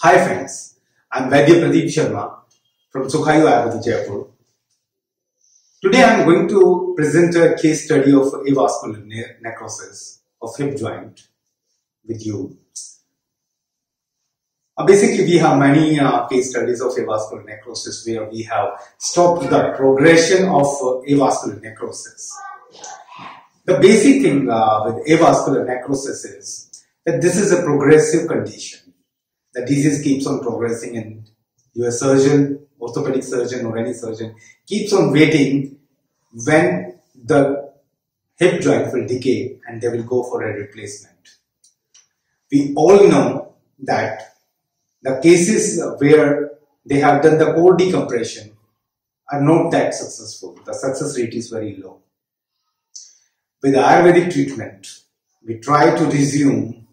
Hi friends, I'm Vaidya Pardeep Sharma from Sukhayu Ayurveda Jaipur. Today I'm going to present a case study of avascular ne necrosis of hip joint with you. Uh, basically, we have many uh, case studies of avascular necrosis where we have stopped the progression of uh, avascular necrosis. The basic thing uh, with avascular necrosis is that this is a progressive condition. The disease keeps on progressing and your surgeon, orthopedic surgeon or any surgeon keeps on waiting when the hip joint will decay and they will go for a replacement. We all know that the cases where they have done the core decompression are not that successful. The success rate is very low. With Ayurvedic treatment, we try to resume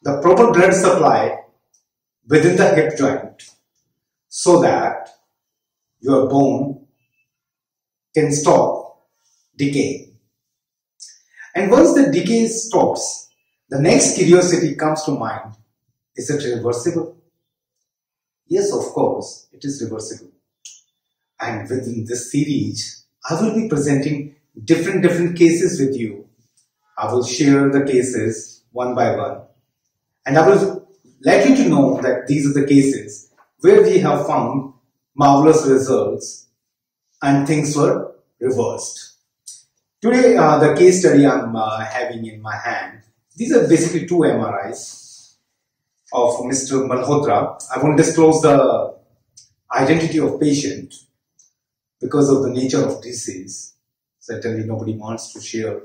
the proper blood supply within the hip joint so that your bone can stop decaying. And once the decay stops, the next curiosity comes to mind. Is it reversible? Yes, of course, it is reversible. And within this series, I will be presenting different, different cases with you. I will share the cases one by one. And I will let you to know that these are the cases where we have found marvelous results and things were reversed. Today, uh, the case study I'm uh, having in my hand, these are basically two MRIs of Mr. Malhotra. I won't disclose the identity of patient because of the nature of disease. Certainly nobody wants to share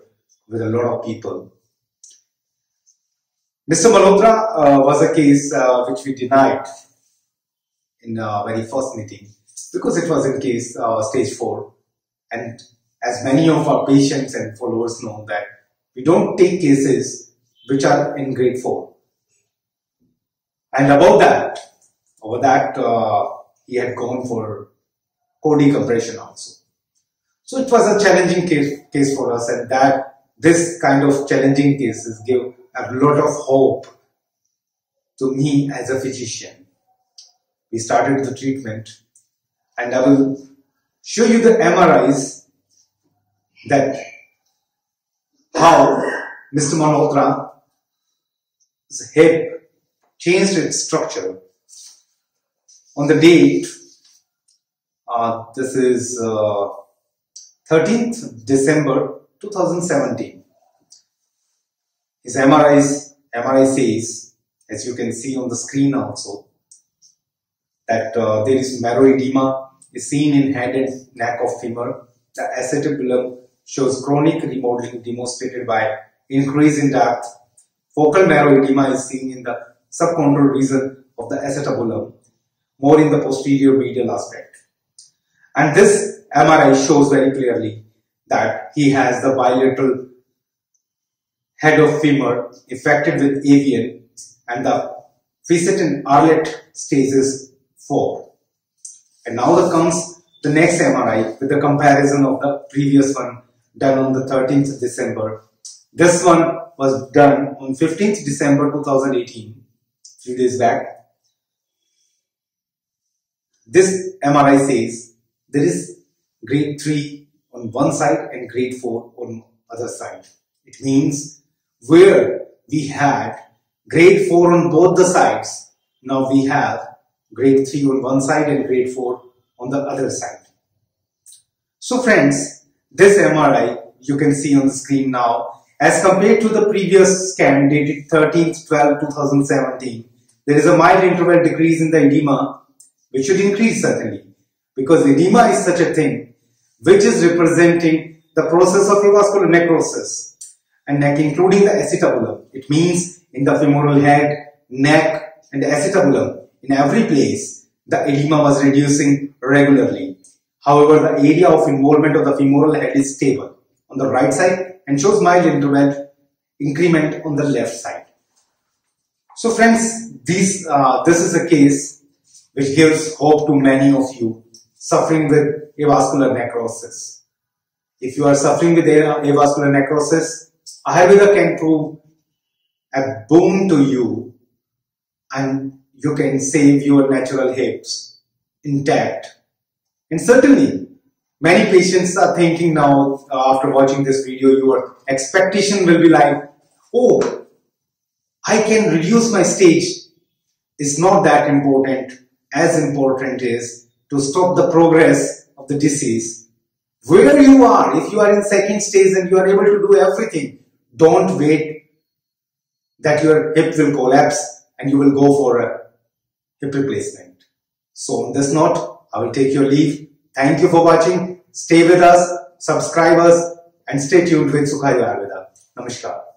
with a lot of people. Mr. Malhotra uh, was a case uh, which we denied in the very first meeting because it was in case uh, stage 4 and as many of our patients and followers know that we don't take cases which are in grade 4 and above that over that uh, he had gone for core decompression also so it was a challenging case, case for us and that this kind of challenging cases give a lot of hope to me as a physician we started the treatment and I will show you the MRIs that how Mr. Malhotra's hip changed its structure. On the date, uh, this is uh, 13th December 2017. His MRIs, MRI says, as you can see on the screen also, that uh, there is marrow edema is seen in head and neck of femur. The acetabulum shows chronic remodeling demonstrated by increase in depth. Focal marrow edema is seen in the subchondral region of the acetabulum, more in the posterior medial aspect. And this MRI shows very clearly that he has the bilateral head of femur affected with AVN and the Ficat and Arlet stages 4. And now there comes the next MRI with the comparison of the previous one done on the 13th December. This one was done on 15th December 2018, few days back. This MRI says there is grade 3 on one side and grade 4 on other side. It means where we had grade 4 on both the sides, now we have grade 3 on one side and grade 4 on the other side. So friends, this MRI you can see on the screen now as compared to the previous scan dated 13th 12 2017 there is a mild interval decrease in the edema which should increase certainly because edema is such a thing which is representing the process of avascular necrosis and neck including the acetabulum. It means in the femoral head, neck and acetabulum in every place, the edema was reducing regularly. However, the area of involvement of the femoral head is stable on the right side and shows mild interval increment on the left side. So friends, this, uh, this is a case which gives hope to many of you suffering with avascular necrosis. If you are suffering with avascular necrosis, Ayurveda can prove a boon to you and you can save your natural hips intact. And certainly, many patients are thinking now uh, after watching this video, your expectation will be like, oh, I can reduce my stage. It's not that important. As important is to stop the progress of the disease. Where you are, if you are in second stage and you are able to do everything, don't wait that your hip will collapse and you will go for a hip replacement. So on this note, I will take your leave. Thank you for watching. Stay with us, subscribe us and stay tuned with Sukhayu Ayurveda. Namaskar.